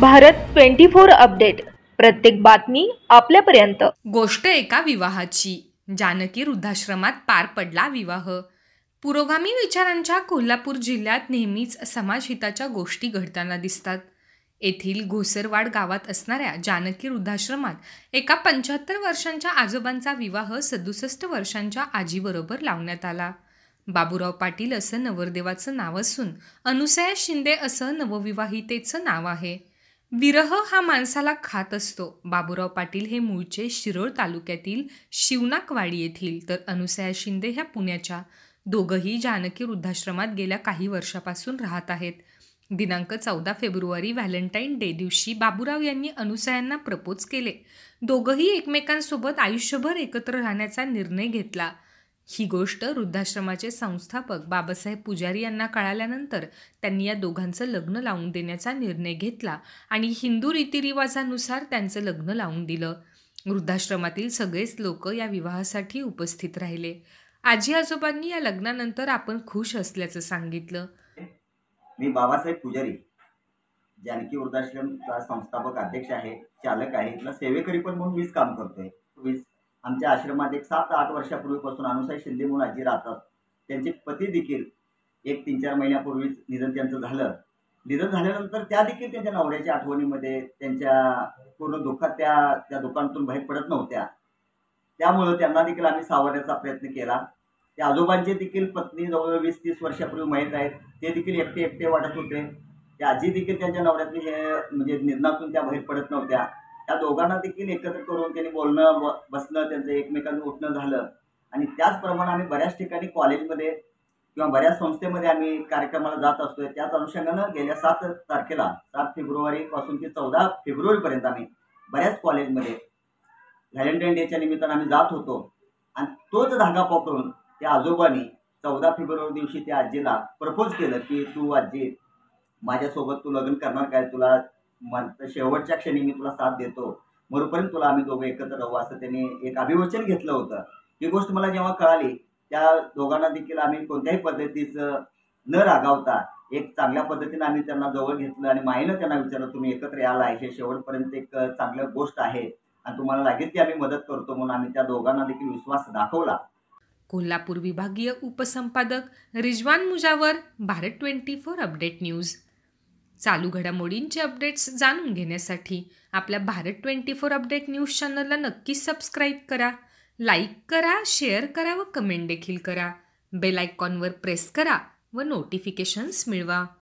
Bharat twenty four update. प्रत्येक बातमी आपल्यापर्यंत. गोष्ट एका विवाहाची. जानकी वृद्धाश्रमात पार पडला विवाह. पुरोगामी विचारांच्या कोल्हापूर जिल्ह्यात नेहमीच समाजहिताच्या गोष्टी घडताना दिसतात. येथील घोसरवाड गावात असणाऱ्या जानकी वृद्धाश्रमात एका पंच्याहत्तर वर्षांच्या आजोबांचा विवाह सदुसष्ट वर्षांच्या आजीबरोबर लावण्यात आला. बाबूराव पाटील असं नवरदेवाचं नाव असून अनुसया शिंदे असं नवविवाहितेचं नाव आहे. विरह हा माणसाला खात असतो. बाबूराव पाटील हे मूळचे शिरोळ तालुक्यातील शिवनाकवाडी येथील तर अनुसया शिंदे ह्या पुण्याच्या. दोघंही जानकी वृद्धाश्रमात गेल्या काही वर्षापासून राहत आहेत. दिनांक चौदा फेब्रुवारी व्हॅलेंटाईन डे दिवशी बाबूराव यांनी अनुसयांना प्रपोज केले. दोघंही एकमेकांसोबत आयुष्यभर एकत्र राहण्याचा निर्णय घेतला. ही गोष्ट वृद्धाश्रमाचे संस्थापक बाबासाहेब पुजारी यांना कळाल्यानंतर त्यांनी या दोघांचं लग्न लावून देण्याचा निर्णय घेतला आणि हिंदू रीतिरिवाजानुसार त्यांचं लग्न लावून दिलं. वृद्धाश्रमातील सगळेच लोक या विवाहासाठी उपस्थित राहिले. आजी आजोबांनी या लग्नानंतर आपण खुश असल्याचं सांगितलं. मी बाबासाहेब पुजारी जानकी वृद्धाश्रमचा संस्थापक अध्यक्ष आहे चालक आहे सेवेकरी पण म्हणून मीच काम करतोय. वीज आमच्या आश्रमात एक सात आठ वर्षापूर्वीपासून अनुसाई शिंदे म्हणून आजी राहतात. त्यांचे पती देखील एक तीन चार महिन्यापूर्वीच निधन त्यांचं झालं. निधन झाल्यानंतर त्या देखील त्यांच्या नवऱ्याच्या आठवणीमध्ये त्यांच्या पूर्ण दुःखात त्या त्या दुकानातून बाहेर पडत नव्हत्या. त्यामुळं त्यांना देखील आम्ही सावरण्याचा प्रयत्न केला. त्या आजोबांचे देखील पत्नी जवळजवळ वीस तीस वर्षापूर्वी माहीत आहेत. ते देखील एकटे एकटे वाटत होते. त्या आजी देखील त्यांच्या नवऱ्यातले हे म्हणजे निधनातून त्या बाहेर पडत नव्हत्या. त्या दोघांना देखील एकत्र करून त्यांनी बोलणं ब बसणं त्यांचं एकमेकांचं उठणं झालं. आणि त्याचप्रमाणे आम्ही बऱ्याच ठिकाणी कॉलेजमध्ये किंवा बऱ्याच संस्थेमध्ये आम्ही कार्यक्रमाला जात असतोय. त्याच अनुषंगानं गेल्या सात तारखेला सात फेब्रुवारीपासून ते चौदा फेब्रुवारीपर्यंत आम्ही बऱ्याच कॉलेजमध्ये व्हॅलेंटाईन डेच्या निमित्तानं आम्ही जात होतो. आणि तोच धागा पकडून त्या आजोबांनी चौदा फेब्रुवारी दिवशी त्या आजीला प्रपोज केलं की तू आजी माझ्यासोबत तू लग्न करणार काय? तुला मन शेवटच्या क्षणी मी तुला साथ देतो. मरूपर्यंत तुला आम्ही दोघं एकत्र राहू असं त्यांनी एक अभिवचन घेतलं होतं. ही गोष्ट मला जेव्हा कळाली त्या दोघांना देखील आम्ही कोणत्याही पद्धतीचं न रागावता एक चांगल्या पद्धतीने आम्ही त्यांना जवळ घेतलं आणि माईनं त्यांना विचारलं तुम्ही एकत्र याला हे शेवटपर्यंत एक चांगलं गोष्ट आहे आणि तुम्हाला लागेल ती आम्ही मदत करतो. म्हणून आम्ही त्या दोघांना देखील विश्वास दाखवला. कोल्हापूर विभागीय उपसंपादक Rizwan Mujawar Bharat twenty four update news. चालू घडामोडींचे अपडेट्स जाणून घेण्यासाठी आपल्या Bharat twenty four update news चॅनलला नक्की सबस्क्राईब करा लाईक करा शेअर करा व कमेंट देखील करा. बेल आयकॉनवर प्रेस करा व नोटिफिकेशन्स मिळवा.